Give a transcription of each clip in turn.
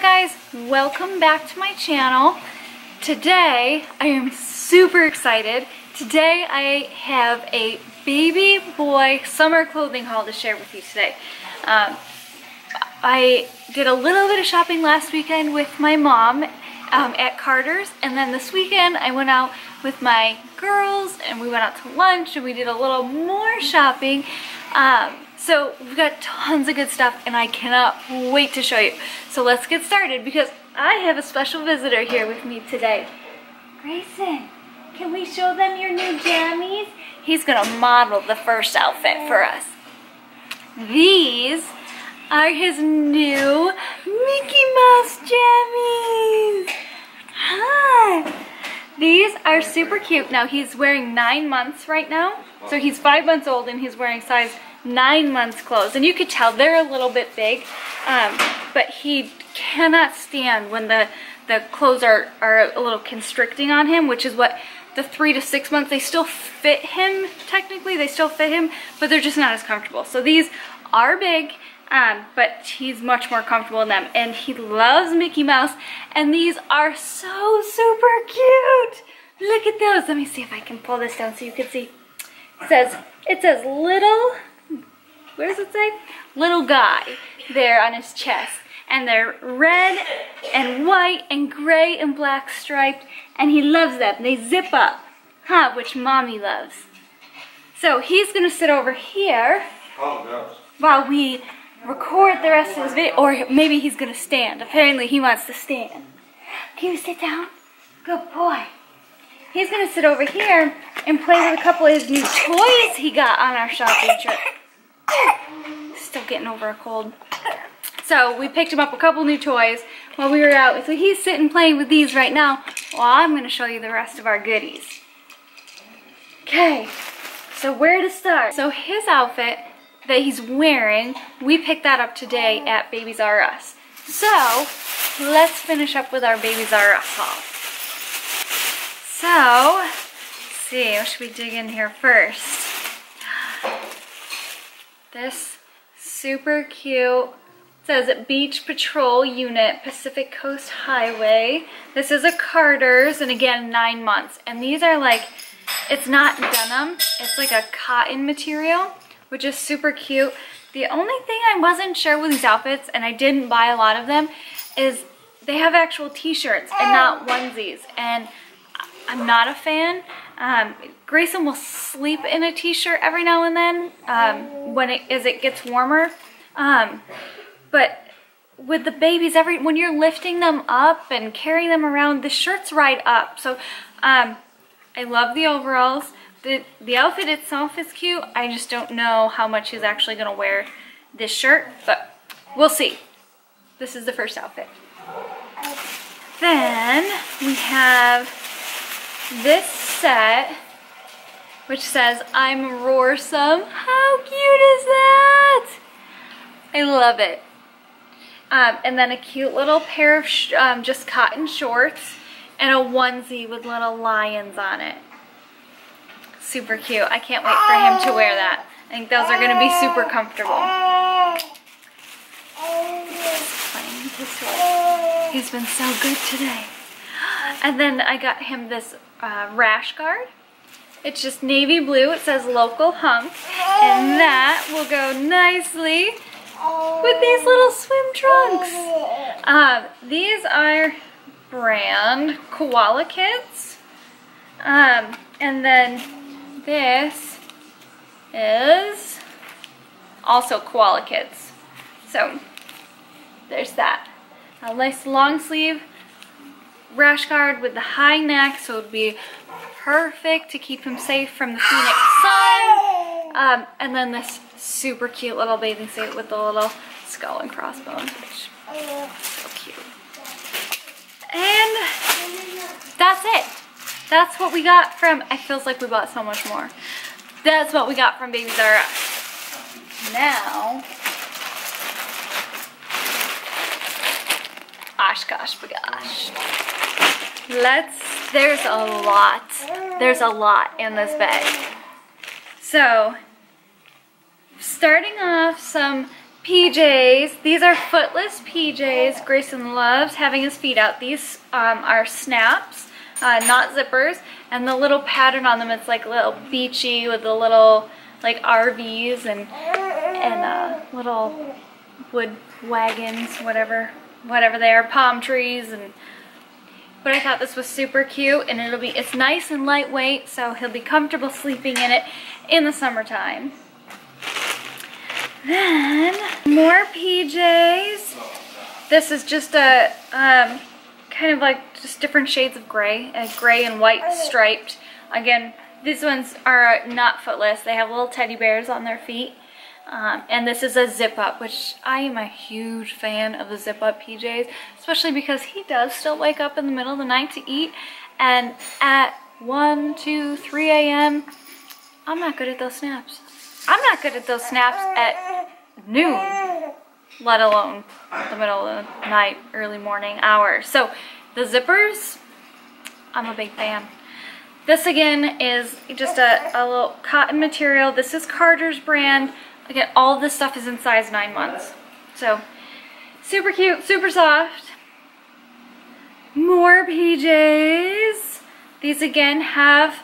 Hi guys, welcome back to my channel. Today, I am super excited. Today I have a baby boy summer clothing haul to share with you today. Um, I did a little bit of shopping last weekend with my mom um, at Carter's and then this weekend I went out with my girls and we went out to lunch and we did a little more shopping. Um, so we've got tons of good stuff and I cannot wait to show you. So let's get started because I have a special visitor here with me today. Grayson, can we show them your new jammies? He's gonna model the first outfit for us. These are his new Mickey Mouse jammies. Hi. These are super cute. Now he's wearing nine months right now. So he's five months old and he's wearing size nine months clothes. And you could tell they're a little bit big, um, but he cannot stand when the, the clothes are, are a little constricting on him, which is what the three to six months, they still fit him, technically, they still fit him, but they're just not as comfortable. So these are big, um, but he's much more comfortable in them. And he loves Mickey Mouse, and these are so super cute. Look at those. Let me see if I can pull this down so you can see. It says, it says little what does it say? Little guy there on his chest. And they're red and white and gray and black striped. And he loves them. They zip up. Huh, which mommy loves. So he's gonna sit over here while we record the rest of this video. Or maybe he's gonna stand. Apparently he wants to stand. Can you sit down? Good boy. He's gonna sit over here and play with a couple of his new toys he got on our shopping trip. Still getting over a cold. So we picked him up a couple new toys while we were out. So he's sitting playing with these right now while I'm going to show you the rest of our goodies. Okay, so where to start? So his outfit that he's wearing, we picked that up today at Babies R Us. So let's finish up with our Babies R Us haul. So, see, what should we dig in here first? This super cute says Beach Patrol Unit, Pacific Coast Highway. This is a Carter's, and again, nine months. And these are like, it's not denim, it's like a cotton material, which is super cute. The only thing I wasn't sure with these outfits, and I didn't buy a lot of them, is they have actual t-shirts and not oh. onesies. And I'm not a fan. Um, Grayson will sleep in a t-shirt every now and then um, when it as it gets warmer. Um, but with the babies, every when you're lifting them up and carrying them around, the shirt's right up. So um, I love the overalls. The, the outfit itself is cute. I just don't know how much he's actually going to wear this shirt, but we'll see. This is the first outfit. Then we have this set, which says, I'm Roarsome. How cute is that? I love it. Um, and then a cute little pair of um, just cotton shorts and a onesie with little lions on it. Super cute. I can't wait for him to wear that. I think those are going to be super comfortable. He's been so good today. And then I got him this uh, rash guard. It's just navy blue. It says local hunk. And that will go nicely with these little swim trunks. Uh, these are brand Koala Kids. Um, and then this is also Koala Kids. So there's that. A nice long sleeve rash guard with the high neck, so it would be perfect to keep him safe from the Phoenix sun. Um, and then this super cute little bathing suit with the little skull and crossbones, which so cute. And that's it. That's what we got from, it feels like we bought so much more. That's what we got from Babies R Us. Now, OshKosh B'gosh. Let's, there's a lot. There's a lot in this bag. So, starting off some PJs. These are footless PJs. Grayson loves having his feet out. These um, are snaps, uh, not zippers. And the little pattern on them, it's like a little beachy with the little like RVs and, and uh, little wood wagons, whatever, whatever they are, palm trees and but I thought this was super cute and it'll be it's nice and lightweight so he'll be comfortable sleeping in it in the summertime. Then more PJs. This is just a um, kind of like just different shades of gray, a gray and white striped. Again, these ones are not footless. They have little teddy bears on their feet. Um, and this is a zip up, which I am a huge fan of the zip up PJs, especially because he does still wake up in the middle of the night to eat. And at 1, 2, 3 a.m., I'm not good at those snaps. I'm not good at those snaps at noon, let alone the middle of the night, early morning hours. So the zippers, I'm a big fan. This again is just a, a little cotton material. This is Carter's brand. Again, all this stuff is in size 9 months. So, super cute, super soft. More PJs. These again have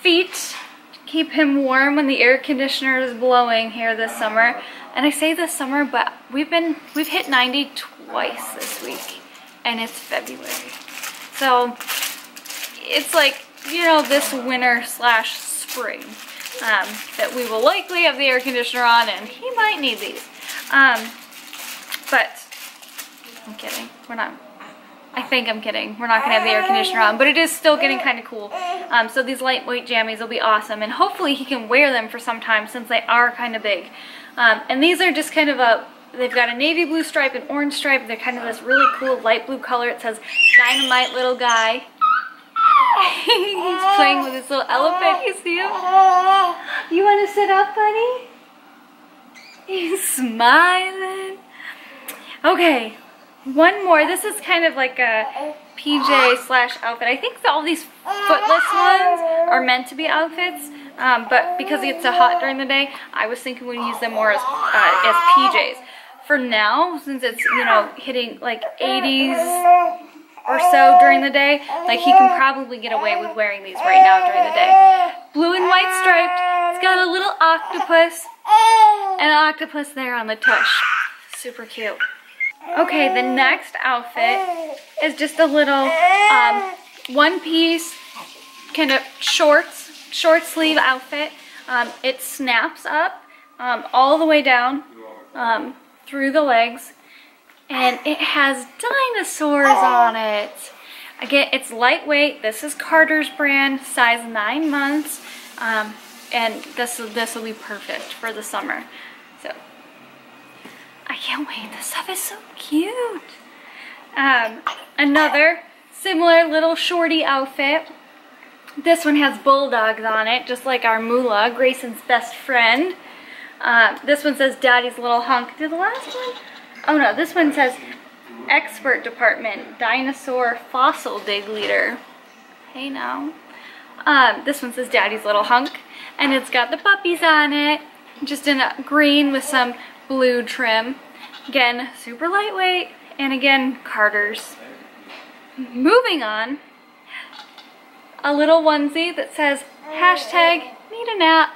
feet to keep him warm when the air conditioner is blowing here this summer. And I say this summer, but we've been, we've hit 90 twice this week. And it's February. So, it's like, you know, this winter slash spring um, that we will likely have the air conditioner on and he might need these. Um, but I'm kidding. We're not. I think I'm kidding. We're not going to have the air conditioner on, but it is still getting kind of cool. Um, so these lightweight jammies will be awesome, and hopefully he can wear them for some time since they are kind of big. Um, and these are just kind of a, they've got a navy blue stripe and orange stripe. They're kind of this really cool light blue color. It says Dynamite Little Guy. He's playing with his little elephant. You see him? You want to sit up, buddy? He's smiling. Okay, one more. This is kind of like a PJ slash outfit. I think all these footless ones are meant to be outfits. Um, but because it's so hot during the day, I was thinking we'd use them more as, uh, as PJs. For now, since it's, you know, hitting like 80s or so during the day, like he can probably get away with wearing these right now during the day. Blue and white striped. It's got a little octopus. And an octopus there on the tush. Super cute. Okay, the next outfit is just a little um, one piece kind of shorts, short sleeve outfit. Um, it snaps up um, all the way down um, through the legs and it has dinosaurs on it. Again, it's lightweight. This is Carter's brand, size nine months. Um, and this, this will be perfect for the summer. So, I can't wait. This stuff is so cute. Um, another similar little shorty outfit. This one has bulldogs on it, just like our Moolah, Grayson's best friend. Uh, this one says Daddy's Little Hunk. Did the last one? Oh no, this one says Expert Department, Dinosaur Fossil Dig Leader. Hey now. Um, this one says Daddy's Little Hunk, and it's got the puppies on it, just in green with some blue trim. Again, super lightweight, and again, Carter's. Moving on, a little onesie that says hashtag need a nap.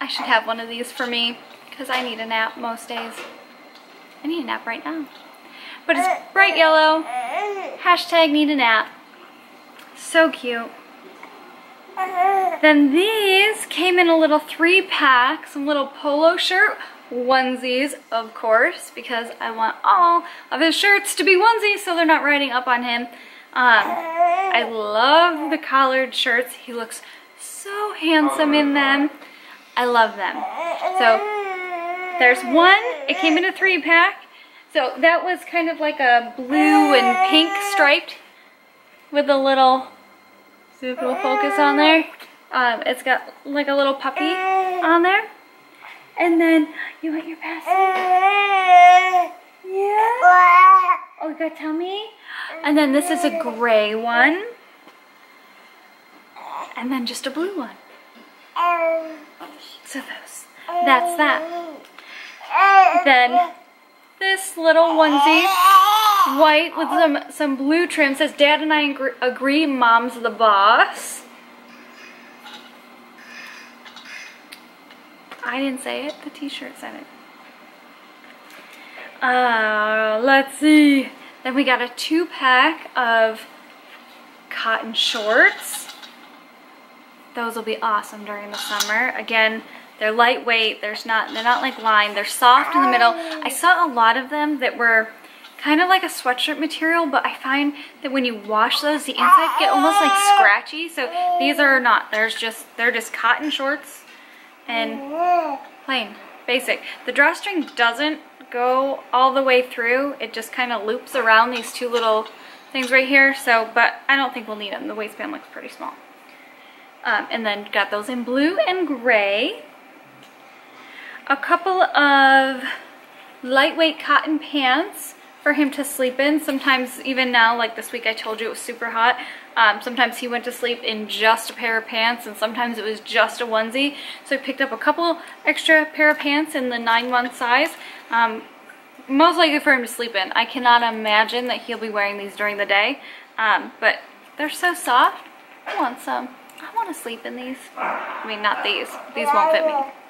I should have one of these for me, because I need a nap most days. I need a nap right now. But it's uh, bright yellow. Uh, uh. Hashtag need a nap. So cute. Then these came in a little three pack, some little polo shirt onesies, of course, because I want all of his shirts to be onesies so they're not riding up on him. Um, I love the collared shirts. He looks so handsome in them. I love them. So there's one, it came in a three pack. So that was kind of like a blue and pink striped with a little, see if it'll focus on there. Um, it's got like a little puppy on there. And then, you want your basket? Yeah? Oh, you got tummy? And then this is a gray one. And then just a blue one. So those. That's that. Then this little onesie, white with some, some blue trim. Says, Dad and I agree, Mom's the boss. I didn't say it, the t-shirt said it. Uh, let's see. Then we got a two pack of cotton shorts. Those will be awesome during the summer. Again, they're lightweight. There's not, they're not like lined. They're soft in the middle. I saw a lot of them that were kind of like a sweatshirt material, but I find that when you wash those, the inside get almost like scratchy. So these are not. There's just, they're just cotton shorts and plain, basic. The drawstring doesn't go all the way through. It just kind of loops around these two little things right here. So, but I don't think we'll need them. The waistband looks pretty small. Um, and then got those in blue and gray. A couple of lightweight cotton pants for him to sleep in. Sometimes even now, like this week I told you it was super hot. Um, sometimes he went to sleep in just a pair of pants and sometimes it was just a onesie. So I picked up a couple extra pair of pants in the nine month size. Um, most likely for him to sleep in. I cannot imagine that he'll be wearing these during the day. Um, but they're so soft. I want some. I want to sleep in these. I mean, not these. These won't fit me.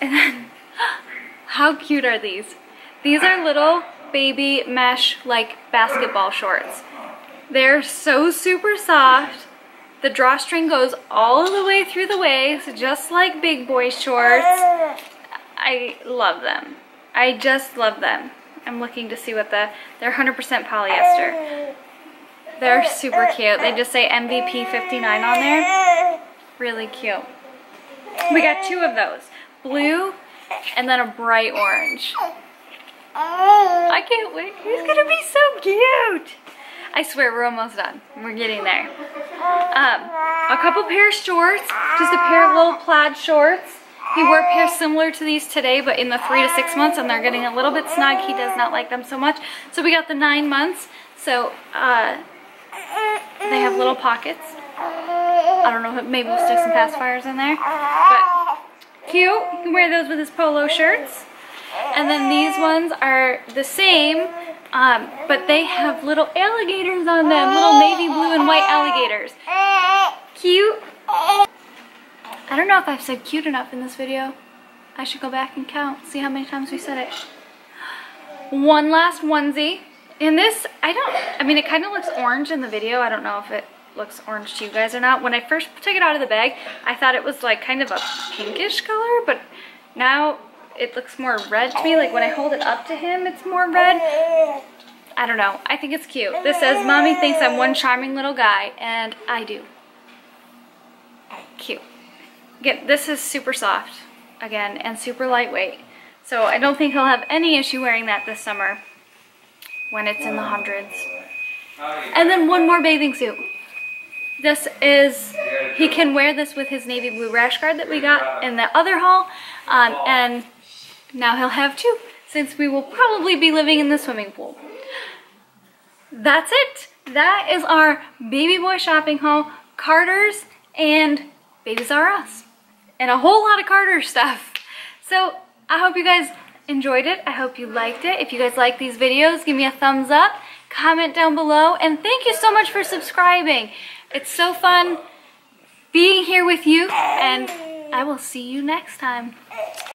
And then, how cute are these? These are little baby mesh like basketball shorts. They're so super soft. The drawstring goes all the way through the waist, just like big boy shorts. I love them. I just love them. I'm looking to see what the, they're 100% polyester. They're super cute. They just say MVP 59 on there. Really cute. We got two of those. Blue and then a bright orange. I can't wait. He's gonna be so cute. I swear we're almost done. We're getting there. Um, a couple pair of shorts, just a pair of little plaid shorts. He wore a pair similar to these today, but in the three to six months, and they're getting a little bit snug. He does not like them so much. So we got the nine months. So uh, they have little pockets. I don't know, maybe we'll stick some pacifiers in there. But cute. You can wear those with his polo shirts. And then these ones are the same, um, but they have little alligators on them. Little navy blue and white alligators. Cute. I don't know if I've said cute enough in this video. I should go back and count, see how many times we said it. One last onesie. In this, I don't, I mean, it kind of looks orange in the video. I don't know if it looks orange to you guys or not. When I first took it out of the bag, I thought it was like kind of a pinkish color, but now it looks more red to me. Like when I hold it up to him, it's more red. I don't know. I think it's cute. This says, Mommy thinks I'm one charming little guy, and I do. Cute. Again, this is super soft, again, and super lightweight. So I don't think he'll have any issue wearing that this summer when it's in the hundreds. And then one more bathing suit. This is, he can wear this with his navy blue rash guard that we got in the other haul. Um, and now he'll have two since we will probably be living in the swimming pool. That's it. That is our baby boy shopping haul. Carter's and Babies R Us. And a whole lot of Carter stuff. So I hope you guys enjoyed it. I hope you liked it. If you guys like these videos, give me a thumbs up, comment down below, and thank you so much for subscribing. It's so fun being here with you, and I will see you next time.